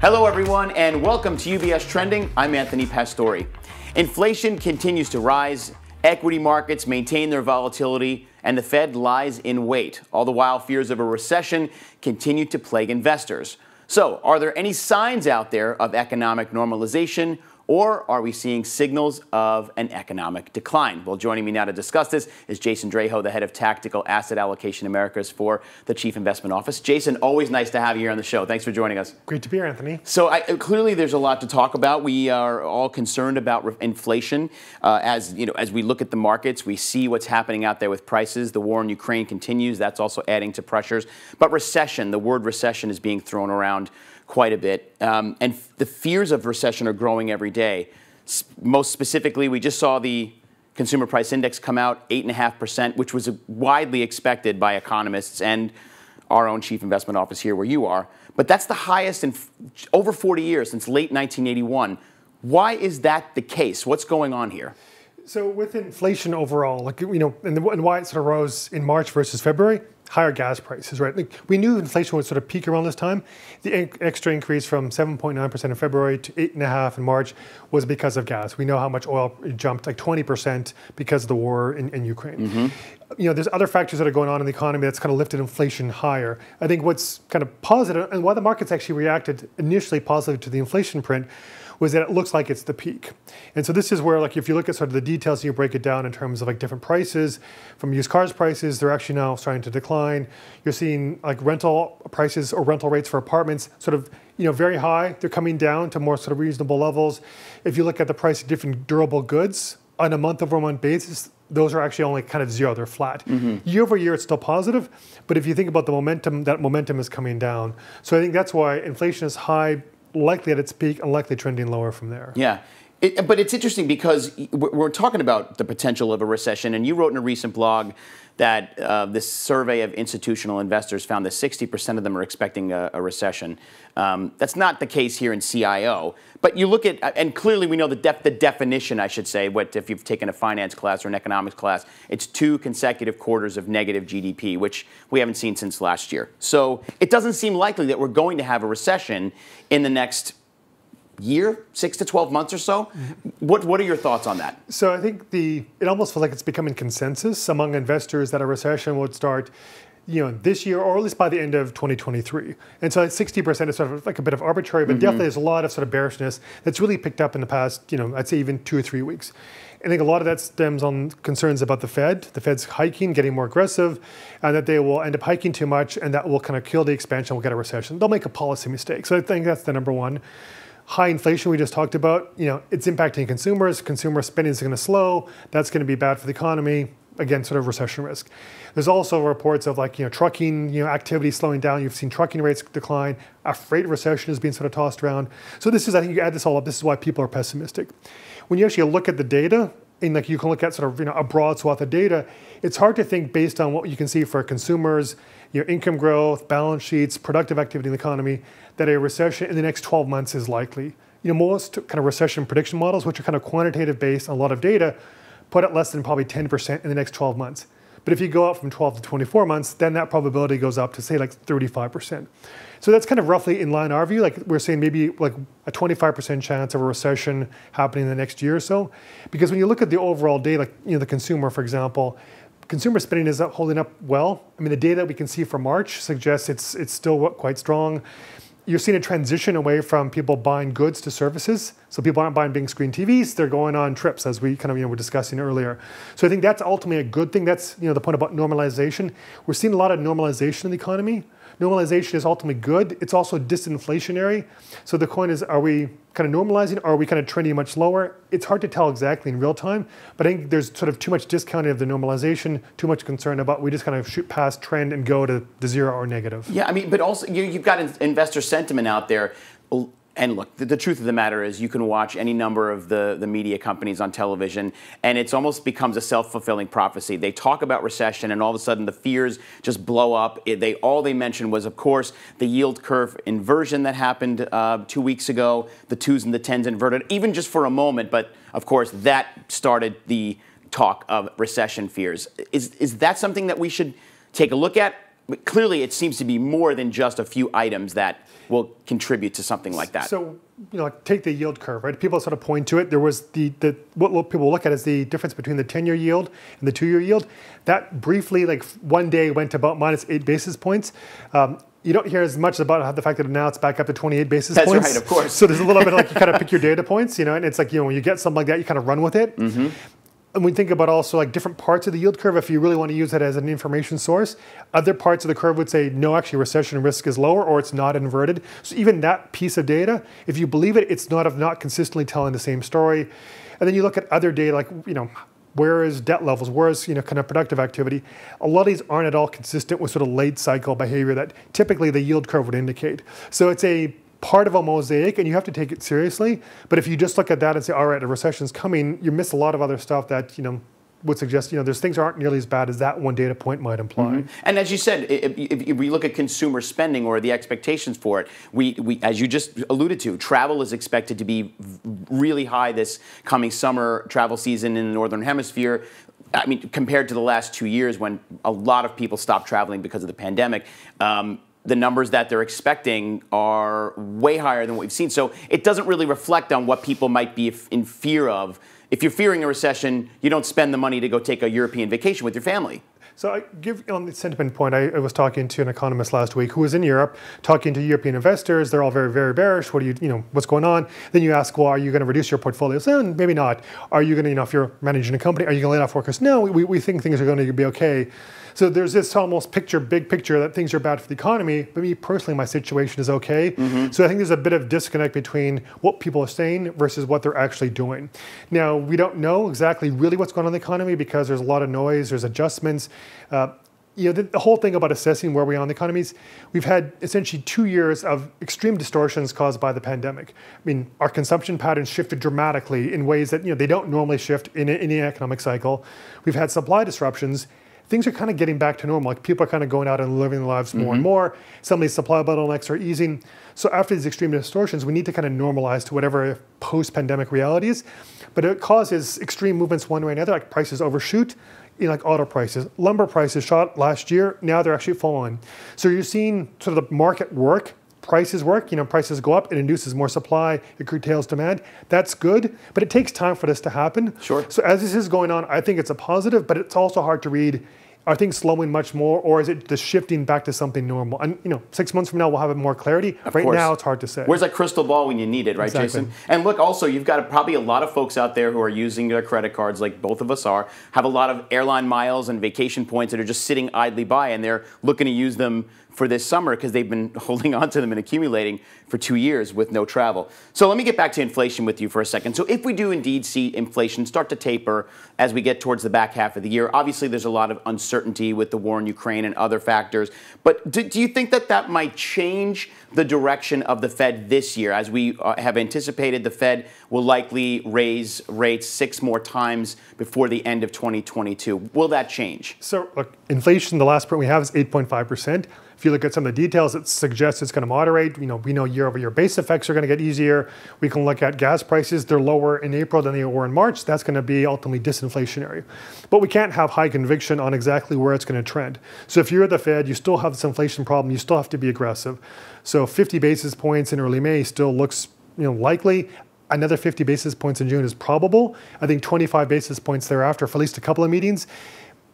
Hello, everyone, and welcome to UBS Trending. I'm Anthony Pastore. Inflation continues to rise, equity markets maintain their volatility, and the Fed lies in wait. All the while, fears of a recession continue to plague investors. So, are there any signs out there of economic normalization or are we seeing signals of an economic decline? Well, joining me now to discuss this is Jason Draho, the head of Tactical Asset Allocation Americas for the Chief Investment Office. Jason, always nice to have you here on the show. Thanks for joining us. Great to be here, Anthony. So, I, clearly, there's a lot to talk about. We are all concerned about re- inflation uh, as you know. As we look at the markets, we see what's happening out there with prices. The war in Ukraine continues. That's also adding to pressures. But recession, the word recession is being thrown around quite a bit. Um, and the fears of recession are growing every day. S- most specifically, we just saw the consumer price index come out 8.5%, which was widely expected by economists and our own chief investment office here where you are. But that's the highest in over 40 years since late 1981. Why is that the case? What's going on here? So with inflation overall, like you know, and, the, and why it sort of rose in March versus February, higher gas prices, right? Like we knew inflation would sort of peak around this time. The extra increase from 7.9% in February to 8.5 in March was because of gas. We know how much oil jumped, like 20% because of the war in, in Ukraine. Mm-hmm. You know, there's other factors that are going on in the economy that's kind of lifted inflation higher. I think what's kind of positive, and why the markets actually reacted initially positively to the inflation print, was that it looks like it's the peak. And so this is where, like, if you look at sort of the details and you break it down in terms of like different prices, from used cars prices, they're actually now starting to decline. You're seeing like rental prices or rental rates for apartments sort of you know very high. They're coming down to more sort of reasonable levels. If you look at the price of different durable goods on a month over month basis, those are actually only kind of zero, they're flat. Mm-hmm. Year over year, it's still positive, but if you think about the momentum, that momentum is coming down. So I think that's why inflation is high likely at its peak and likely trending lower from there. Yeah. It, but it's interesting because we're talking about the potential of a recession, and you wrote in a recent blog that uh, this survey of institutional investors found that 60% of them are expecting a, a recession. Um, that's not the case here in CIO, but you look at, and clearly we know the, def, the definition, I should say, what if you've taken a finance class or an economics class, it's two consecutive quarters of negative GDP, which we haven't seen since last year. So it doesn't seem likely that we're going to have a recession in the next year, six to 12 months or so. What, what are your thoughts on that? So I think the it almost feels like it's becoming consensus among investors that a recession would start you know, this year or at least by the end of 2023. And so 60% is sort of like a bit of arbitrary, but mm-hmm. definitely there's a lot of sort of bearishness that's really picked up in the past, you know, I'd say even two or three weeks. I think a lot of that stems on concerns about the Fed. The Fed's hiking, getting more aggressive, and that they will end up hiking too much, and that will kind of kill the expansion. We'll get a recession. They'll make a policy mistake. So I think that's the number one high inflation we just talked about, you know, it's impacting consumers. Consumer spending is going to slow. That's going to be bad for the economy. Again, sort of recession risk. There's also reports of like you know trucking you know activity slowing down. You've seen trucking rates decline. A freight recession is being sort of tossed around. So this is I think you add this all up. This is why people are pessimistic. When you actually look at the data, and like you can look at sort of you know a broad swath of data, it's hard to think based on what you can see for consumers, you know, income growth, balance sheets, productive activity in the economy, that a recession in the next 12 months is likely. You know, most kind of recession prediction models, which are kind of quantitative based on a lot of data, put it less than probably 10% in the next 12 months. But if you go out from 12 to 24 months, then that probability goes up to say like 35%. So that's kind of roughly in line our view. Like we're saying maybe like a 25% chance of a recession happening in the next year or so. Because when you look at the overall data, like you know the consumer, for example, consumer spending is holding up well. I mean the data that we can see for March suggests it's it's still quite strong you're seeing a transition away from people buying goods to services. So people aren't buying big screen TVs; they're going on trips, as we kind of you know were discussing earlier. So I think that's ultimately a good thing. That's you know the point about normalization. We're seeing a lot of normalization in the economy. Normalization is ultimately good. It's also disinflationary. So the coin is, are we kind of normalizing? Or are we kind of trending much lower? It's hard to tell exactly in real time, but I think there's sort of too much discounting of the normalization, too much concern about we just kind of shoot past trend and go to the zero or negative. Yeah, I mean, but also you, have got investor sentiment out there and look, the, the, truth of the matter is you can watch any number of the, the media companies on television, and it's almost becomes a self-fulfilling prophecy. They talk about recession, and all of a sudden the fears just blow up. It, they all they mentioned was, of course, the yield curve inversion that happened uh, two weeks ago, the twos and the tens inverted, even just for a moment. But of course, that started the talk of recession fears. Is is that something that we should take a look at? But clearly it seems to be more than just a few items that will contribute to something like that. So, you know, like take the yield curve, right? People sort of point to it. There was the, the what people look at is the difference between the 10-year yield and the two-year yield. That briefly, like one day, went to about minus eight basis points. Um, you don't hear as much about the fact that now it's back up to 28 basis That's points. That's right, of course. So there's a little bit like you kind of pick your data points, you know, and it's like, you know, when you get something like that, you kind of run with it. Mm-hmm. And we think about also like different parts of the yield curve, if you really want to use it as an information source, other parts of the curve would say, no, actually recession risk is lower or it's not inverted. So even that piece of data, if you believe it, it's not of not consistently telling the same story. And then you look at other data like, you know, where is debt levels? Where is you know kind of productive activity? A lot of these aren't at all consistent with sort of late cycle behavior that typically the yield curve would indicate. So it's a part of a mosaic and you have to take it seriously. But if you just look at that and say, all right, a recession's coming, you miss a lot of other stuff that, you know, would suggest, you know, there's things aren't nearly as bad as that one data point might imply. Mm-hmm. And as you said, if, if, we look at consumer spending or the expectations for it, we, we, as you just alluded to, travel is expected to be really high this coming summer travel season in the northern hemisphere. I mean, compared to the last two years when a lot of people stopped traveling because of the pandemic. Um, the numbers that they're expecting are way higher than what we've seen. So it doesn't really reflect on what people might be in fear of. If you're fearing a recession, you don't spend the money to go take a European vacation with your family. So I give on the sentiment point, I, I, was talking to an economist last week who was in Europe, talking to European investors. They're all very, very bearish. What do you, you know, what's going on? Then you ask, well, are you going to reduce your portfolio? So maybe not. Are you going to, you know, if you're managing a company, are you going to lay off workers? No, we, we think things are going to be okay. So there's this almost picture, big picture that things are bad for the economy. But me personally, my situation is okay. Mm-hmm. So I think there's a bit of disconnect between what people are saying versus what they're actually doing. Now we don't know exactly really what's going on in the economy because there's a lot of noise, there's adjustments. Uh, you know, the, the, whole thing about assessing where we are in the economies, we've had essentially two years of extreme distortions caused by the pandemic. I mean, our consumption patterns shifted dramatically in ways that you know they don't normally shift in, a, in an economic cycle. We've had supply disruptions, things are kind of getting back to normal. Like people are kind of going out and living their lives more mm-hmm. and more. Some of these supply bottlenecks are easing. So after these extreme distortions, we need to kind of normalize to whatever post-pandemic reality is. But it causes extreme movements one way or another, like prices overshoot, you know, like auto prices. Lumber prices shot last year, now they're actually falling. So you're seeing sort of the market work prices work, you know, prices go up, it induces more supply, it curtails demand. That's good, but it takes time for this to happen. Sure. So as this is going on, I think it's a positive, but it's also hard to read are things slowing much more, or is it just shifting back to something normal? And you know, six months from now we'll have more clarity. Of right course. now, it's hard to say. Where's that crystal ball when you need it, right, exactly. Jason? And look, also you've got probably a lot of folks out there who are using their credit cards, like both of us are, have a lot of airline miles and vacation points that are just sitting idly by, and they're looking to use them for this summer because they've been holding on to them and accumulating for two years with no travel. So let me get back to inflation with you for a second. So if we do indeed see inflation start to taper as we get towards the back half of the year, obviously there's a lot of uncertainty with the war in Ukraine and other factors. But do, do you think that that might change the direction of the Fed this year? As we uh, have anticipated, the Fed will likely raise rates six more times before the end of 2022. Will that change? So look, inflation, the last print we have is 8.5 percent. If you look at some of the details, it suggests it's going to moderate. You know, we know year-over-year base effects are going to get easier. We can look at gas prices; they're lower in April than they were in March. That's going to be ultimately disinflationary. But we can't have high conviction on exactly where it's going to trend. So if you're the Fed, you still have this inflation problem. You still have to be aggressive. So 50 basis points in early May still looks you know likely another 50 basis points in June is probable. I think 25 basis points thereafter for at least a couple of meetings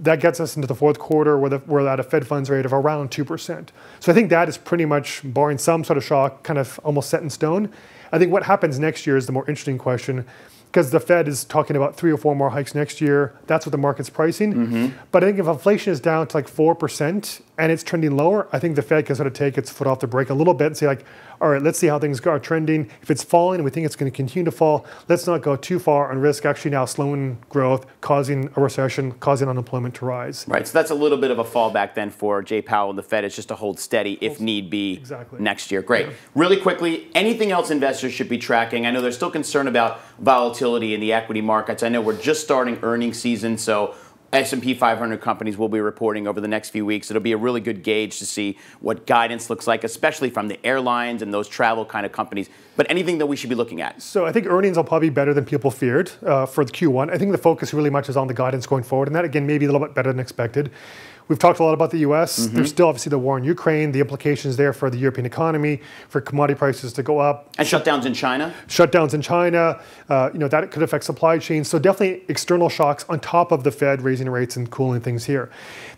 that gets us into the fourth quarter where we're at a Fed funds rate of around 2%. So I think that is pretty much, barring some sort of shock, kind of almost set in stone. I think what happens next year is the more interesting question because the Fed is talking about three or four more hikes next year. That's what the market's pricing. Mm-hmm. But I think if inflation is down to like 4% and it's trending lower, I think the Fed can sort of take its foot off the brake a little bit and say, like, all right, let's see how things are trending. If it's falling and we think it's going to continue to fall, let's not go too far and risk actually now slowing growth, causing a recession, causing unemployment to rise. Right. So that's a little bit of a fallback then for Jay Powell and the Fed. It's just to hold steady if need be exactly. next year. Great. Yeah. Really quickly, anything else investors should be tracking? I know there's still concern about volatility in the equity markets. I know we're just starting earnings season, so S&P 500 companies will be reporting over the next few weeks. It'll be a really good gauge to see what guidance looks like, especially from the airlines and those travel kind of companies. But anything that we should be looking at? So I think earnings will probably be better than people feared uh, for the Q1. I think the focus really much is on the guidance going forward, and that again may be a little bit better than expected. We've talked a lot about the U.S. Mm-hmm. There's still obviously the war in Ukraine, the implications there for the European economy, for commodity prices to go up, and shutdowns in China. Shutdowns in China, uh, you know that could affect supply chains. So definitely external shocks on top of the Fed raising rates and cooling things here.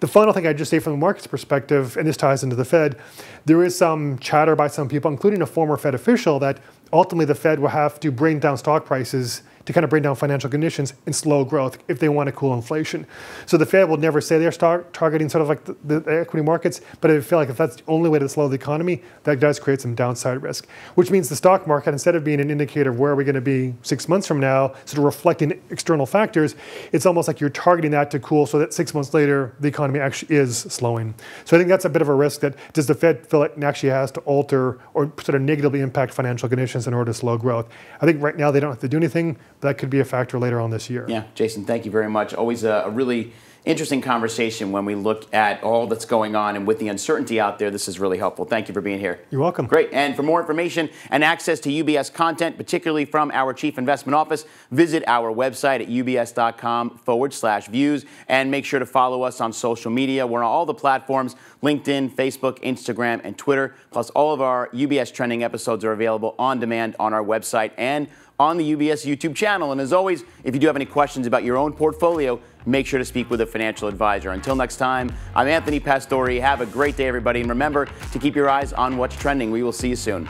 The final thing I'd just say from the market's perspective, and this ties into the Fed, there is some chatter by some people, including a former Fed official, that ultimately the Fed will have to bring down stock prices to kind of bring down financial conditions and slow growth if they want to cool inflation. So the Fed will never say they're targeting sort of like the, the, equity markets, but I feel like if that's the only way to slow the economy, that does create some downside risk, which means the stock market, instead of being an indicator of where are we going to be six months from now, sort of reflecting external factors, it's almost like you're targeting that to cool so that six months later, the economy actually is slowing. So I think that's a bit of a risk that does the Fed feel it actually has to alter or sort of negatively impact financial conditions in order to slow growth. I think right now they don't have to do anything that could be a factor later on this year. Yeah, Jason, thank you very much. Always a, a really interesting conversation when we look at all that's going on and with the uncertainty out there this is really helpful thank you for being here you're welcome great and for more information and access to ubs content particularly from our chief investment office visit our website at ubs.com forward slash views and make sure to follow us on social media we're on all the platforms linkedin facebook instagram and twitter plus all of our ubs trending episodes are available on demand on our website and on the UBS YouTube channel. And as always, if you do have any questions about your own portfolio, make sure to speak with a financial advisor. Until next time, I'm Anthony Pastore. Have a great day, everybody. And remember to keep your eyes on what's trending. We will see you soon.